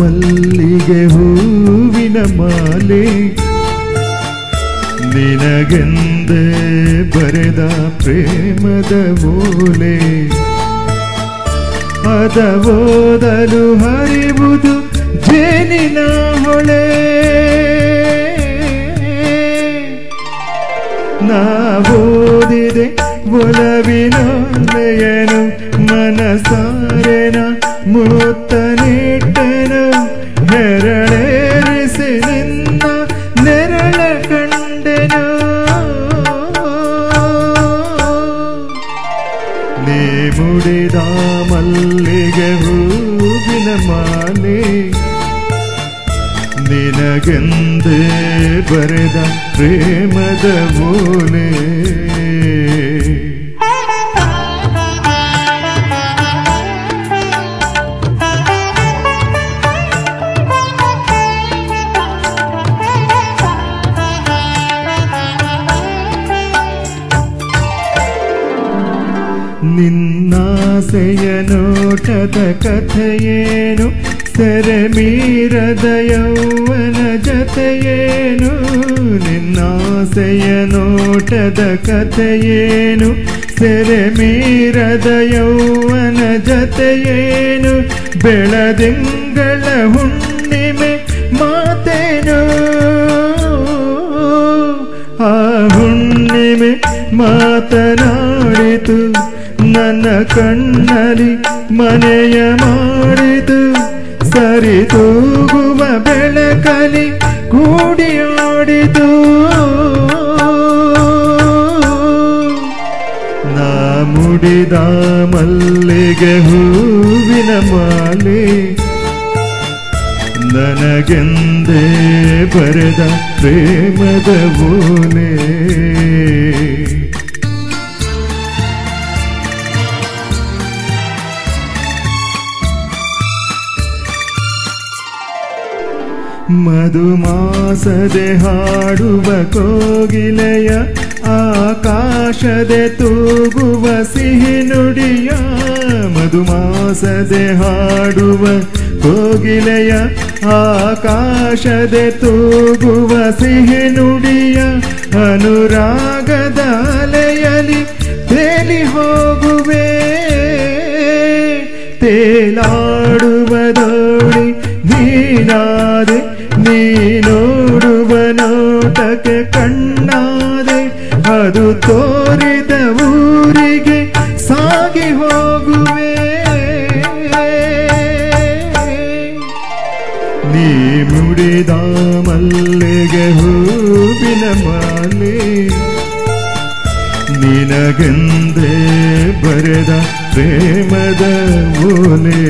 ಮಲ್ಲಿಗೆ ಹೂವಿನ ಮಾಲೆ. ನಿನಗೆಂದೇ ಬರೆದ ಪ್ರೇಮದ ಮೂಲೆ. ಅದ ಓದಲು ಹರಿವುದು ಜೇನಿನ ಹೊಳೆ. ನಾವೋದಿದೆ ಒಲವಿನ ಮನಸಾರೆನ. ಮೂತ್ತ ನೀಟ್ಟನು ಹೆರಳೇರಿಸಿ ನಿನ್ನ ನೆರಳ ಕಂಡೆನು. ನೀ ಮುಡಿದ ಮಲ್ಲಿಗೆ ಹೂವಿನ ಮಾಲೆ, ನಿನಗೆಂದೇ ಬರೆದ ಪ್ರೇಮದ ಓಲೆ ನಿನ್ನಾಸೆಯ ನೋಟದ ಕಥೆಯೇನು? ಸೆರೆ ಮೀರದ ಯೌವನ ಜತೆಯೇನು? ನಿನ್ನಾಸೆಯ ನೋಟದ ಕಥೆಯೇನು? ಸೆರೆ ಮೀರದ ಯೌವನ ಜತೆಯೇನು? ಬೆಳದಿಂಗಳ ಹುಣ್ಣಿಮೆ ಮಾತೇನು? ಆ ಹುಣ್ಣಿಮೆ ಮಾತನಾಡಿತು. ನನ್ನ ಕಣ್ಣಲ್ಲಿ ಮನೆಯ ಮಾಡಿದು ಸರಿ ತೂಗುವ ಬೆಳಕಲಿ ಕೂಡಿಯಾಡಿತು ನಾ ಮುಡಿದ ಮಲ್ಲಿಗೆ ಹೂವಿನ ಮಾಲೆ ನನಗೆಂದೇ ಬರೆದ ಪ್ರೇಮದ ಓಲೆ. ಮಧುಮಾಸದೆ ಹಾಡುವ ಕೋಗಿಲೆಯ ಆಕಾಶದೆ ತೂಗುವ ಸಿಹಿ ನುಡಿಯ ಮಧುಮಾಸದೆ ಹಾಡುವ ಕೋಗಿಲೆಯ ಆಕಾಶದೆ ತೂಗುವ ಸಿಹಿ ನುಡಿಯ ಅನುರಾಗದ ಅಲೆಯಲಿ ತೇಲಿ ಹೋಗುವೆ. ತೇಲಾಡುವ ದೋಣಿ ನೀನಾದ ನೋಟಕ್ಕೆ ಕಣ್ಣಾದೆ ಅದು ತೋರಿದ ಊರಿಗೆ ಸಾಗಿ ಹೋಗುವೆ. ನೀ ಮುಡಿದ ಮಲ್ಲಿಗೆ ಹೂವಿನ ಮಾಲೆ, ನಿನಗೆಂದೇ ಬರೆದ ಪ್ರೇಮದ ಓಲೆ